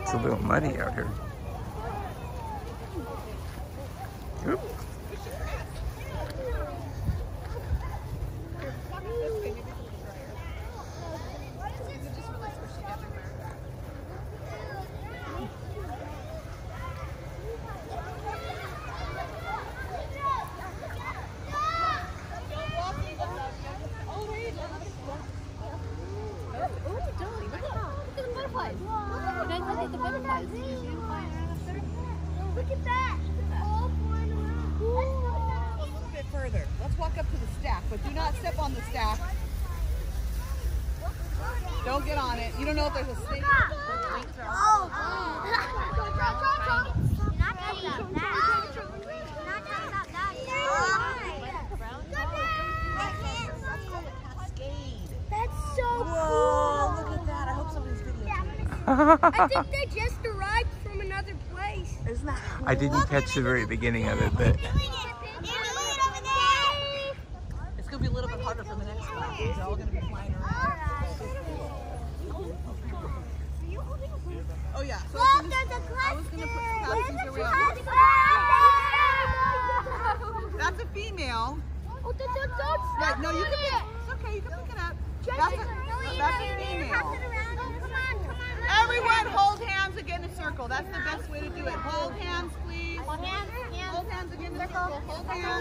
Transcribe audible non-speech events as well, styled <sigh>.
It's a little muddy out here. Oh, Dolly, look at that. All flying around. A little bit further. Let's walk up to the stack, but do not step on the stack. Don't get on it. You don't know if there's a snake. Oh. Not talk about that. Not talk about Cascade. That's so Whoa, cool. look at that. I hope somebody's videotaping. I think <laughs> they just arrived from another place. Isn't that cool? I didn't catch the very beginning of it, but It's going to be a little bit harder for the next class. They're all going to be flying around. Oh, yeah. So Look, as soon as- there's a I was going to put some passenger That's a female. Oh, that's a dog Right, no, you can pick, it. it's okay, you can pick it up. That's a, that's a female. pass it around. Come on, come on. Everyone hold hands again in a circle. That's the best way to do it. Hold hands, please. Hold hands, hands. Hold hands again in a circle. Hold hands.